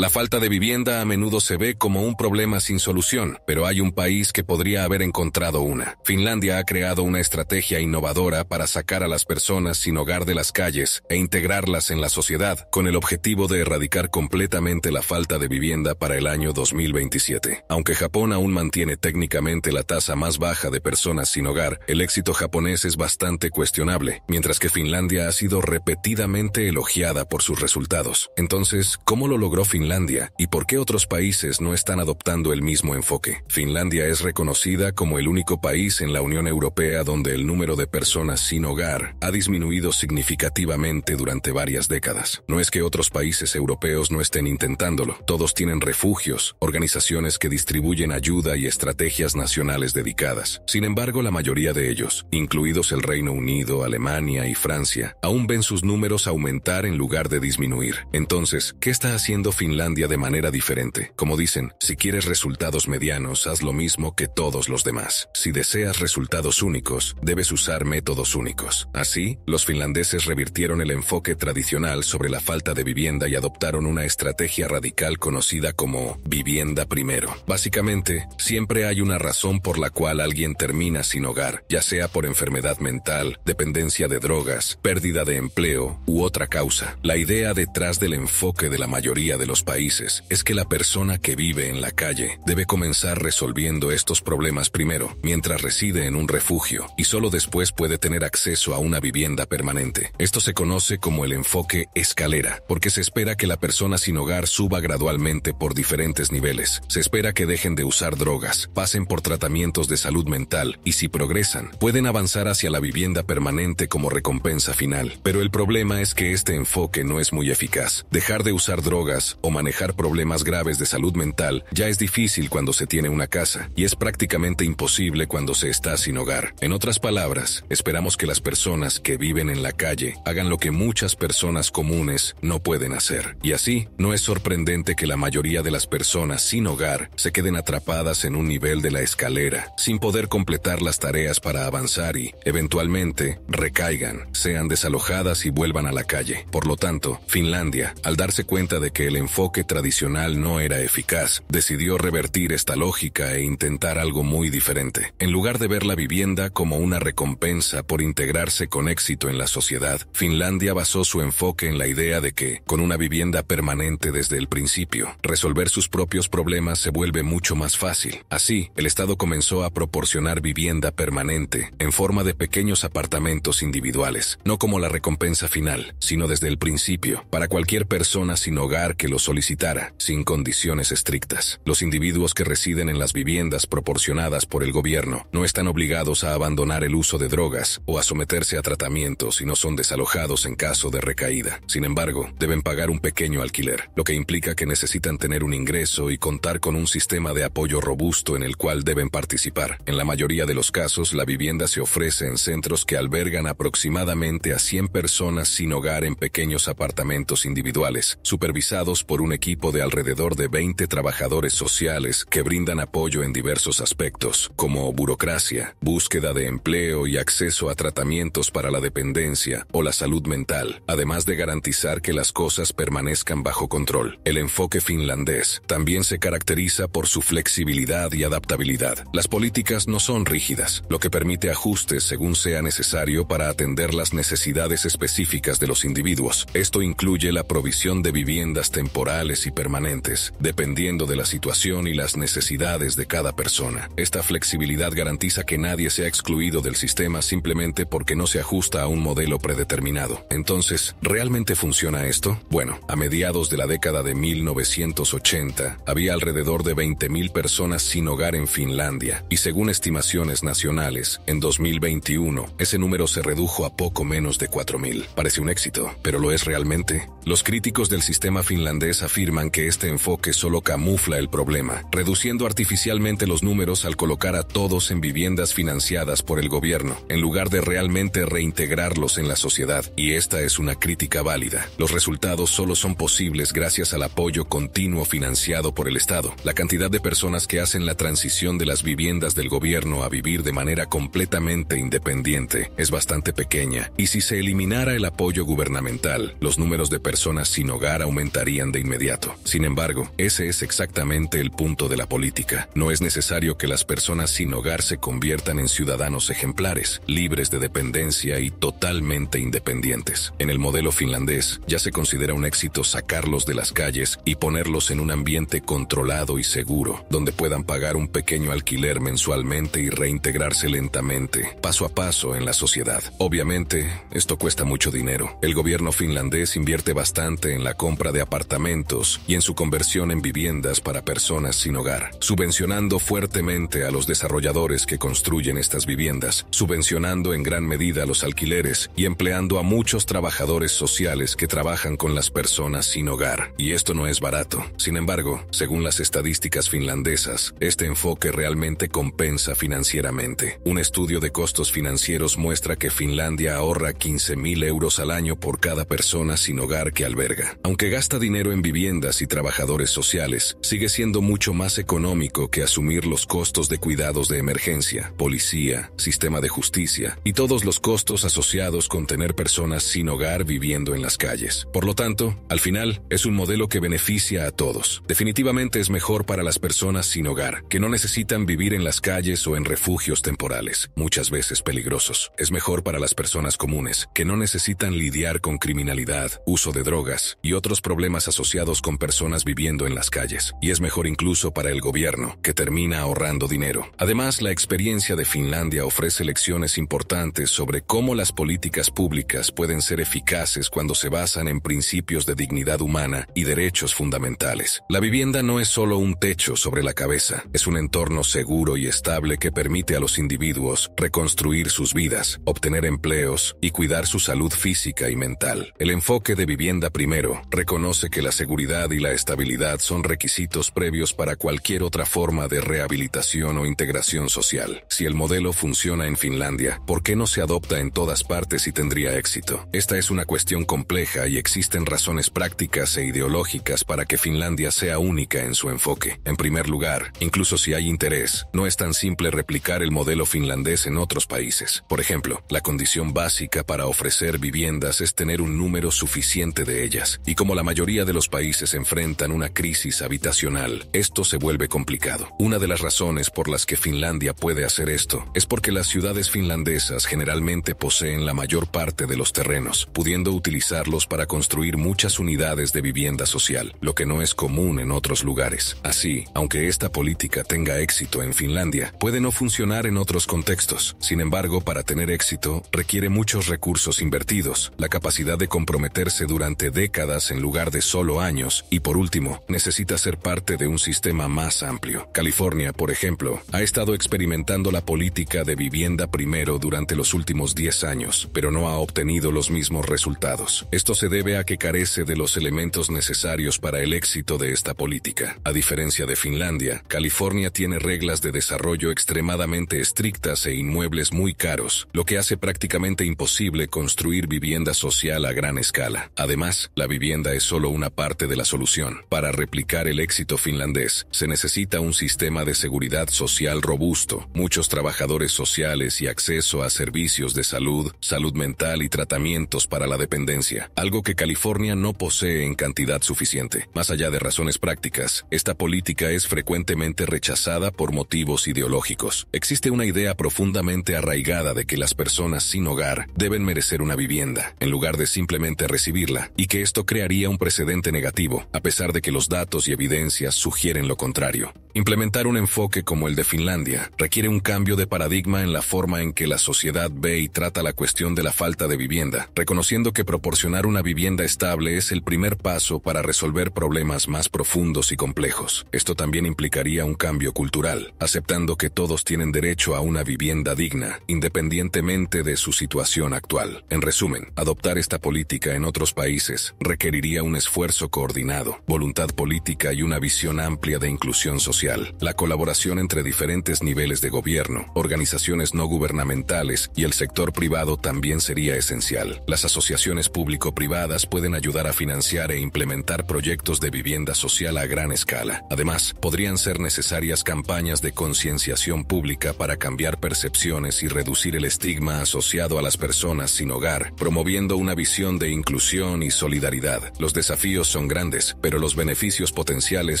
La falta de vivienda a menudo se ve como un problema sin solución, pero hay un país que podría haber encontrado una. Finlandia ha creado una estrategia innovadora para sacar a las personas sin hogar de las calles e integrarlas en la sociedad, con el objetivo de erradicar completamente la falta de vivienda para el año 2027. Aunque Japón aún mantiene técnicamente la tasa más baja de personas sin hogar, el éxito japonés es bastante cuestionable, mientras que Finlandia ha sido repetidamente elogiada por sus resultados. Entonces, ¿cómo lo logró Finlandia y por qué otros países no están adoptando el mismo enfoque? Finlandia es reconocida como el único país en la Unión Europea donde el número de personas sin hogar ha disminuido significativamente durante varias décadas. No es que otros países europeos no estén intentándolo, todos tienen refugios, organizaciones que distribuyen ayuda y estrategias nacionales dedicadas. Sin embargo, la mayoría de ellos, incluidos el Reino Unido, Alemania y Francia, aún ven sus números aumentar en lugar de disminuir. Entonces, ¿qué está haciendo Finlandia de manera diferente? Como dicen, si quieres resultados medianos, haz lo mismo que todos los demás. Si deseas resultados únicos, debes usar métodos únicos. Así, los finlandeses revirtieron el enfoque tradicional sobre la falta de vivienda y adoptaron una estrategia radical conocida como vivienda primero. Básicamente, siempre hay una razón por la cual alguien termina sin hogar, ya sea por enfermedad mental, dependencia de drogas, pérdida de empleo u otra causa. La idea detrás del enfoque de la mayoría de los países es que la persona que vive en la calle debe comenzar resolviendo estos problemas primero, mientras reside en un refugio, y solo después puede tener acceso a una vivienda permanente. Esto se conoce como el enfoque escalera, porque se espera que la persona sin hogar suba gradualmente por diferentes niveles. Se espera que dejen de usar drogas, pasen por tratamientos de salud mental y si progresan, pueden avanzar hacia la vivienda permanente como recompensa final. Pero el problema es que este enfoque no es muy eficaz. Dejar de usar drogas o manejar problemas graves de salud mental ya es difícil cuando se tiene una casa y es prácticamente imposible cuando se está sin hogar. En otras palabras, esperamos que las personas que viven en la calle hagan lo que muchas personas comunes no pueden hacer. Y así, no es sorprendente que la mayoría de las personas sin hogar se queden atrapadas en un nivel de la escalera, sin poder completar las tareas para avanzar y, eventualmente, recaigan, sean desalojadas y vuelvan a la calle. Por lo tanto, Finlandia, al darse cuenta de que el enfoque tradicional no era eficaz, decidió revertir esta lógica e intentar algo muy diferente. En lugar de ver la vivienda como una recompensa por integrarse con éxito en la sociedad, Finlandia basó su enfoque en la idea de que, con una vivienda permanente desde el principio, resolver sus propios problemas se vuelve mucho más fácil. Así, el Estado comenzó a proporcionar vivienda permanente en forma de pequeños apartamentos individuales, no como la recompensa final, sino desde el principio, para cualquier persona sin hogar que lo solicitara, sin condiciones estrictas. Los individuos que residen en las viviendas proporcionadas por el gobierno no están obligados a abandonar el uso de drogas o a someterse a tratamientos si no son desalojados en caso de recaída. Sin embargo, deben pagar un pequeño alquiler, lo que implica que necesitan tener un ingreso y contar con un sistema de apoyo robusto en el cual deben participar. En la mayoría de los casos, la vivienda se ofrece en centros que albergan aproximadamente a 100 personas sin hogar en pequeños apartamentos individuales, supervisados por un equipo de alrededor de 20 trabajadores sociales que brindan apoyo en diversos aspectos, como burocracia, búsqueda de empleo y acceso a tratamientos para la dependencia o la salud mental, además de garantizar que las cosas permanezcan bajo control. El enfoque finlandés también se caracteriza por su flexibilidad y adaptabilidad. Las políticas no son rígidas, lo que permite ajustes según sea necesario para atender las necesidades específicas de los individuos. Esto incluye la provisión de viviendas temporales y permanentes, dependiendo de la situación y las necesidades de cada persona. Esta flexibilidad garantiza que nadie sea excluido del sistema simplemente porque no se ajusta a un modelo predeterminado. Entonces, ¿realmente funciona esto? Bueno, a mediados de la década de 1980, había alrededor de 20.000 personas sin hogar en Finlandia, y según estimaciones nacionales, en 2021, ese número se redujo a poco menos de 4.000. Parece un éxito, pero ¿lo es realmente? Los críticos del sistema finlandés afirman que este enfoque solo camufla el problema, reduciendo artificialmente los números al colocar a todos en viviendas financiadas por el gobierno, en lugar de realmente reintegrarlos en la sociedad, y esta es una crítica válida. Los resultados solo son posibles gracias al apoyo continuo financiado por el Estado. La cantidad de personas que hacen la transición de las viviendas del gobierno a vivir de manera completamente independiente es bastante pequeña, y si se eliminara el apoyo gubernamental, los números de personas sin hogar aumentarían de inmediato. Sin embargo, ese es exactamente el punto de la política. No es necesario que las personas sin hogar se conviertan en ciudadanos ejemplares, libres de dependencia y totalmente independientes. En el modelo finlandés ya se considera un éxito sacarlos de las calles y ponerlos en un ambiente controlado y seguro, donde puedan pagar un pequeño alquiler mensualmente y reintegrarse lentamente, paso a paso en la sociedad. Obviamente, esto cuesta mucho dinero. El gobierno finlandés invierte bastante en la compra de apartamentos y en su conversión en viviendas para personas sin hogar, subvencionando fuertemente a los desarrolladores que construyen estas viviendas, subvencionando en gran medida los alquileres y empleando a muchos trabajadores sociales que trabajan con las personas sin hogar. Y esto no es barato. Sin embargo, según las estadísticas finlandesas, este enfoque realmente compensa financieramente. Un estudio de costos financieros muestra que Finlandia ahorra 15 mil euros al año por cada persona sin hogar que alberga. Aunque gasta dinero en viviendas y trabajadores sociales, sigue siendo mucho más económico que asumir los costos de cuidados de emergencia, policía, sistema de justicia y todos los costos asociados con tener personas sin hogar viviendo en las calles. Por lo tanto, al final, es un modelo que beneficia a todos. Definitivamente es mejor para las personas sin hogar, que no necesitan vivir en las calles o en refugios temporales, muchas veces peligrosos. Es mejor para las personas comunes, que no necesitan lidiar con criminalidad, uso de drogas y otros problemas asociados con personas viviendo en las calles. Y es mejor incluso para el gobierno, que termina ahorrando dinero. Además, la experiencia de Finlandia ofrece lecciones importantes sobre cómo las políticas públicas pueden ser eficaces cuando se basan en principios de dignidad humana y derechos fundamentales. La vivienda no es solo un techo sobre la cabeza, es un entorno seguro y estable que permite a los individuos reconstruir sus vidas, obtener empleos y cuidar su salud física y mental. El enfoque de vivienda primero reconoce que la seguridad y la estabilidad son requisitos previos para cualquier otra forma de rehabilitación o integración social. Si el modelo funciona en Finlandia, ¿por qué no se adopta en todas partes y tendría éxito? Esta es una cuestión compleja y existen razones prácticas e ideológicas para que Finlandia sea única en su enfoque. En primer lugar, incluso si hay interés, no es tan simple replicar el modelo finlandés en otros países. Por ejemplo, la condición básica para ofrecer viviendas es tener un número suficiente de ellas, y como la mayoría de los países enfrentan una crisis habitacional, esto se vuelve complicado. Una de las razones por las que Finlandia puede hacer esto es porque las ciudades finlandesas generalmente poseen la mayor parte de los terrenos, pudiendo utilizarlos para construir muchas unidades de vivienda social, lo que no es común en otros lugares. Así, aunque esta política tenga éxito en Finlandia, puede no funcionar en otros contextos. Sin embargo, para tener éxito, requiere muchos recursos invertidos, la capacidad de comprometerse durante décadas en lugar de solo años, y por último, necesita ser parte de un sistema más amplio. California, por ejemplo, ha estado experimentando la política de vivienda primero durante los últimos 10 años, pero no ha obtenido los mismos resultados. Esto se debe a que carece de los elementos necesarios para el éxito de esta política. A diferencia de Finlandia, California tiene reglas de desarrollo extremadamente estrictas e inmuebles muy caros, lo que hace prácticamente imposible construir vivienda social a gran escala. Además, la vivienda es solo una parte de la solución. Para replicar el éxito finlandés, se necesita un sistema de seguridad social robusto, muchos trabajadores sociales y acceso a servicios de salud, salud mental y tratamientos para la dependencia, algo que California no posee en cantidad suficiente. Más allá de razones prácticas, esta política es frecuentemente rechazada por motivos ideológicos. Existe una idea profundamente arraigada de que las personas sin hogar deben merecer una vivienda, en lugar de simplemente recibirla, y que esto crearía un precedente negativo, a pesar de que los datos y evidencias sugieren lo contrario. Implementar un enfoque como el de Finlandia requiere un cambio de paradigma en la forma en que la sociedad ve y trata la cuestión de la falta de vivienda, reconociendo que proporcionar una vivienda estable es el primer paso para resolver problemas más profundos y complejos. Esto también implicaría un cambio cultural, aceptando que todos tienen derecho a una vivienda digna, independientemente de su situación actual. En resumen, adoptar esta política en otros países requeriría un esfuerzo coordinado, voluntad política y una visión amplia de inclusión social. La colaboración entre diferentes niveles de gobierno, organizaciones no gubernamentales y el sector privado también sería esencial. Las asociaciones público-privadas pueden ayudar a financiar e implementar proyectos de vivienda social a gran escala. Además, podrían ser necesarias campañas de concienciación pública para cambiar percepciones y reducir el estigma asociado a las personas sin hogar, promoviendo una visión de inclusión y solidaridad. Los desafíos son grandes, pero los beneficios potenciales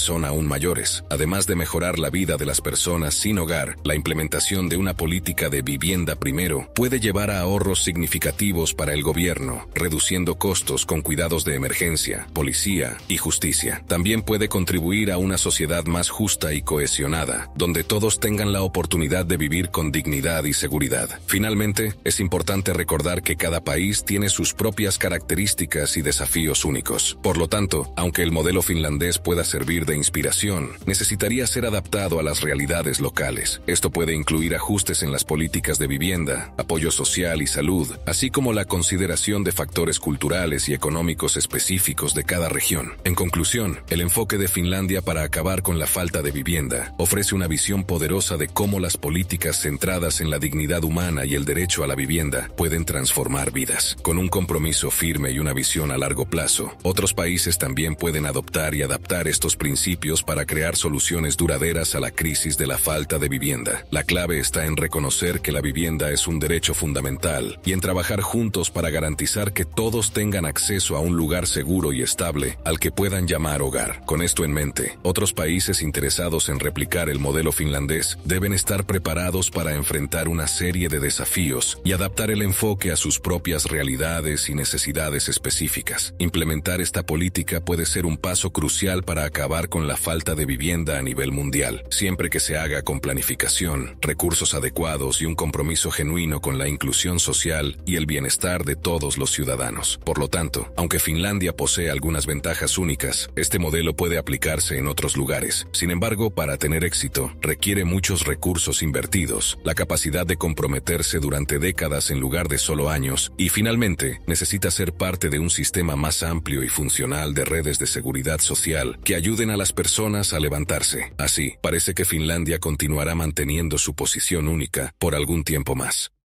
son aún mayores. Además de mejorar la vida de las personas sin hogar, la implementación de una política de vivienda primero puede llevar a ahorros significativos para el gobierno, reduciendo costos con cuidados de emergencia, policía y justicia. También puede contribuir a una sociedad más justa y cohesionada, donde todos tengan la oportunidad de vivir con dignidad y seguridad. Finalmente, es importante recordar que cada país tiene sus propias características y desafíos únicos. Por lo tanto, aunque el modelo finlandés pueda servir de inspiración, necesitaría ser adaptado a las realidades locales. Esto puede incluir ajustes en las políticas de vivienda, apoyo social y salud, así como la consideración de factores culturales y económicos específicos de cada región. En conclusión, el enfoque de Finlandia para acabar con la falta de vivienda ofrece una visión poderosa de cómo las políticas centradas en la dignidad humana y el derecho a la vivienda pueden transformar vidas. Con un compromiso firme y una visión a largo plazo, otros países también pueden adoptar y adaptar estos principios para crear soluciones duraderas a la crisis de la falta de vivienda. La clave está en reconocer que la vivienda es un derecho fundamental y en trabajar juntos para garantizar que todos tengan acceso a un lugar seguro y estable al que puedan llamar hogar. Con esto en mente, otros países interesados en replicar el modelo finlandés deben estar preparados para enfrentar una serie de desafíos y adaptar el enfoque a sus propias realidades y necesidades específicas. Implementar esta política puede ser un paso crucial para acabar con la falta de vivienda a nivel mundial, siempre que se haga con planificación, recursos adecuados y un compromiso genuino con la inclusión social y el bienestar de todos los ciudadanos. Por lo tanto, aunque Finlandia posee algunas ventajas únicas, este modelo puede aplicarse en otros lugares. Sin embargo, para tener éxito, requiere muchos recursos invertidos, la capacidad de comprometerse durante décadas en lugar de solo años, y finalmente, necesita ser parte de un sistema más amplio y funcional de redes de seguridad social que ayuden a las personas a levantarse. Así, parece que Finlandia continuará manteniendo su posición única por algún tiempo más.